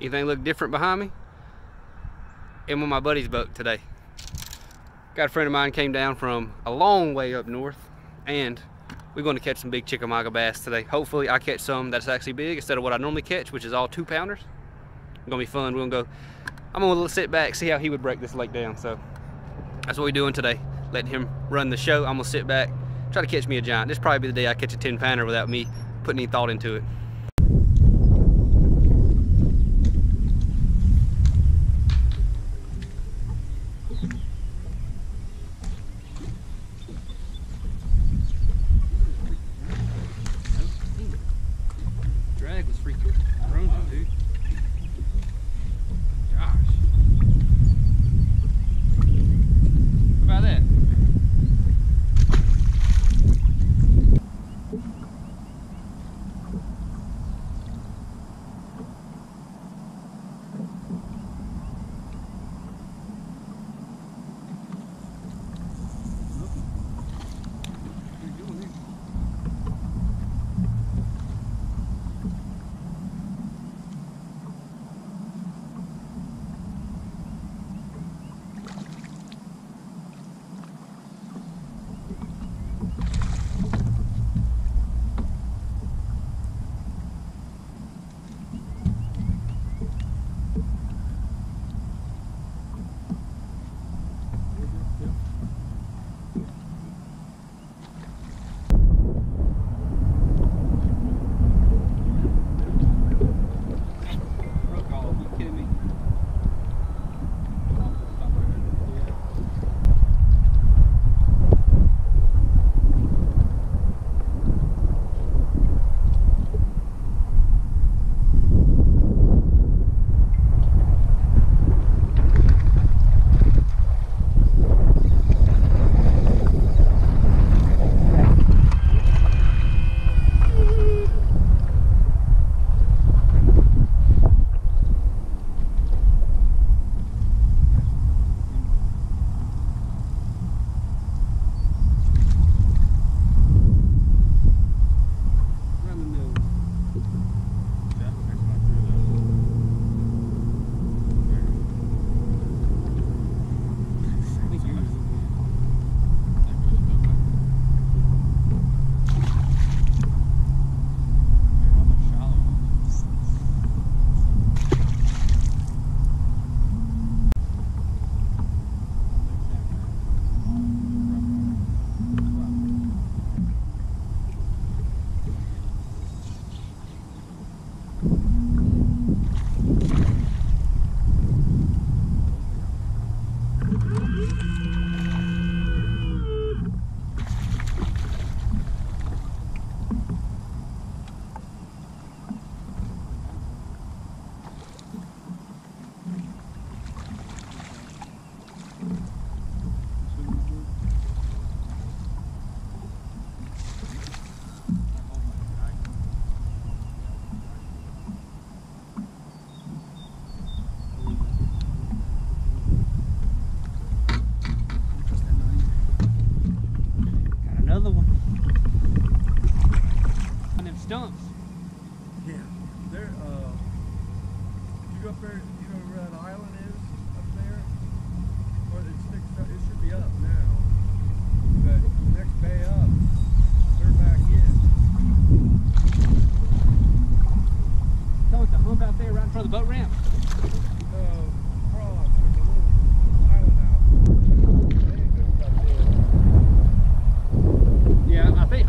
Anything look different behind me? I'm on my buddy's boat today. Got a friend of mine came down from a long way up north and we're going to catch some big Chickamauga bass today. Hopefully I catch some that's actually big instead of what I normally catch, which is all two pounders. It's gonna be fun. We're gonna go, I'm gonna sit back, see how he would break this lake down. So that's what we're doing today. Letting him run the show. I'm gonna sit back, try to catch me a giant. This probably be the day I catch a 10 pounder without me putting any thought into it.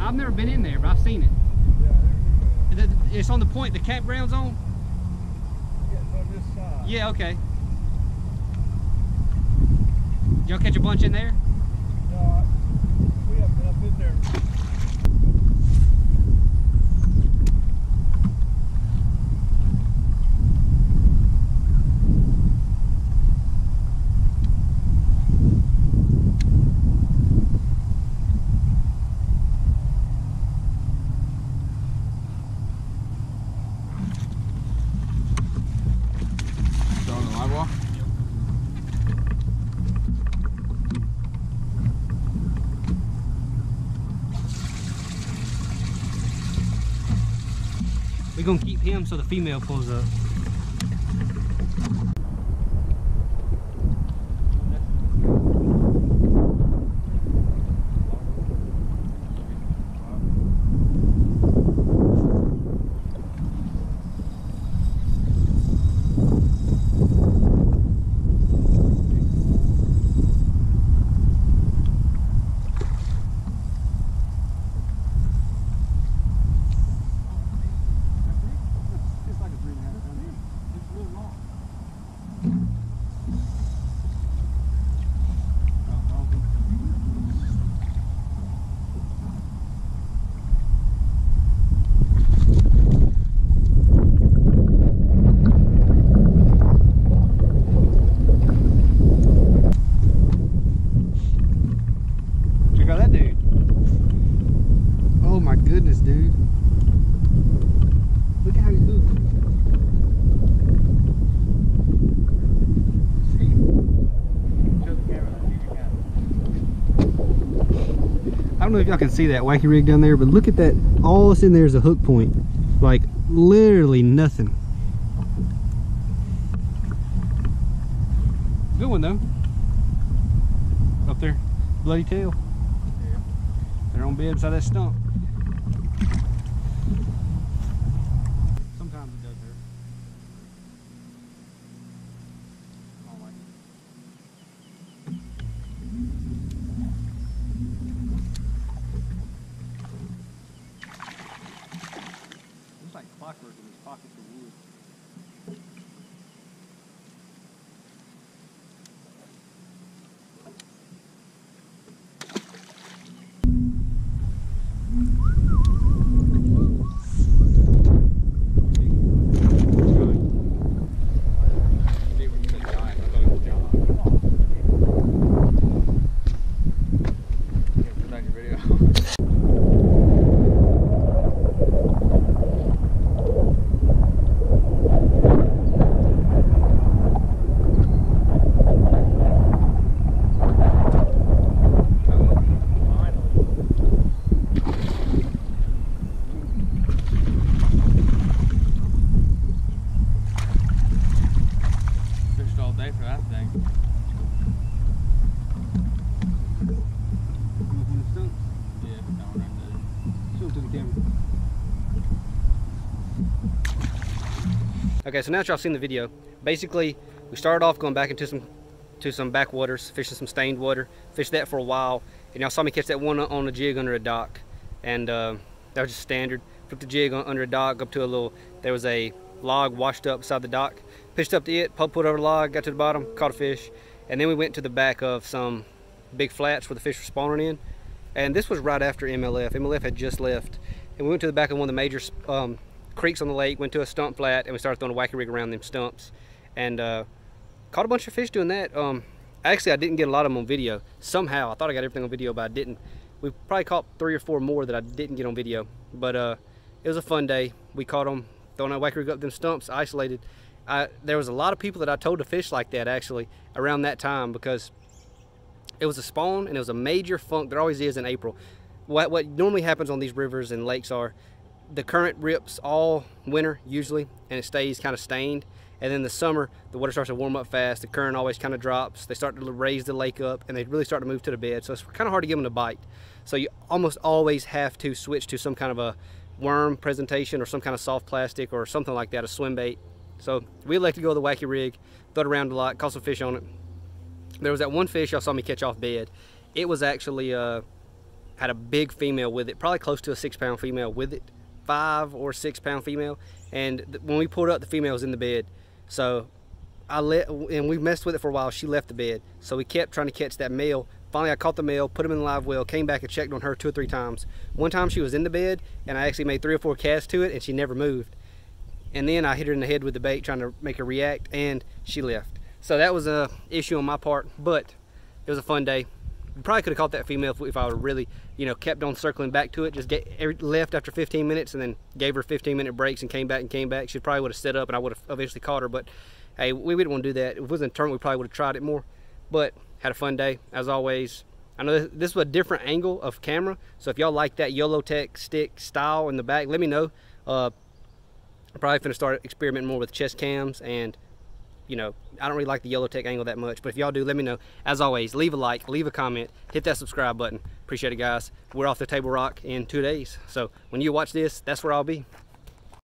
I've never been in there, but I've seen it. Yeah, It's on the point the campground's on. yeah, it's on this side. Yeah, okay. Did y'all catch a bunch in there? No, we haven't been up in there. We're gonna keep him so the female pulls up. Don't know if y'all can see that wacky rig down there, but look at that. All that's in there is a hook point. Like, literally nothing. Good one, though. Up there. Bloody tail. Yeah. They're on bed beside that stump. Like clockwork in his pockets of wood. Fished all day for that thing. Yeah, down right there. Show it to the camera. Okay, so now that y'all seen the video, basically we started off going back into some to some backwaters, fishing some stained water, fished that for a while, and y'all saw me catch that one on a jig under a dock, and uh, that was just standard. Flipped the jig on, under a dock up to a little. There was a log washed up beside the dock. Pitched up to it, pulled over the log, got to the bottom, caught a fish, and then we went to the back of some big flats where the fish were spawning in. And this was right after MLF. MLF had just left, and we went to the back of one of the major um, creeks on the lake, went to a stump flat, and we started throwing a wacky rig around them stumps, and uh, caught a bunch of fish doing that. Um, actually, I didn't get a lot of them on video. Somehow, I thought I got everything on video, but I didn't. We probably caught three or four more that I didn't get on video, but uh, it was a fun day. We caught them throwing a wacky rig up them stumps, isolated. I, there was a lot of people that I told to fish like that actually around that time because it was a spawn and it was a major funk. There always is in April. What what normally happens on these rivers and lakes are the current rips all winter usually and it stays kind of stained and then the summer the water starts to warm up fast the current always kind of drops they start to raise the lake up and they really start to move to the bed so it's kind of hard to get them to bite so you almost always have to switch to some kind of a worm presentation or some kind of soft plastic or something like that a swim bait so we like to go with the wacky rig throw it around a lot caught some fish on it there was that one fish y'all saw me catch off bed. It was actually uh had a big female with it probably close to a six pound female with it five or six pound female. And when we pulled up the female was in the bed. So i let and we messed with it for a while she left the bed. So we kept trying to catch that male. Finally i caught the male put him in the live well came back and checked on her two or three times. One time she was in the bed and i actually made three or four casts to it and she never moved. And then i hit her in the head with the bait trying to make her react and she left so that was a issue on my part but it was a fun day probably could have caught that female if, if I would have really, you know, kept on circling back to it. Just get left after 15 minutes and then gave her 15 minute breaks and came back and came back. She probably would have set up and I would have eventually caught her. But hey, we, we didn't want to do that. If it wasn't a tournament, we probably would have tried it more. But had a fun day as always. I know this, this was a different angle of camera, so if y'all like that Yolotek stick style in the back, let me know. Uh, I'm probably gonna start experimenting more with chest cams and you know, I don't really like the Yolotek angle that much, but if y'all do, let me know. As always, leave a like, leave a comment, hit that subscribe button. Appreciate it, guys. We're off the Table Rock in two days. So when you watch this, that's where I'll be.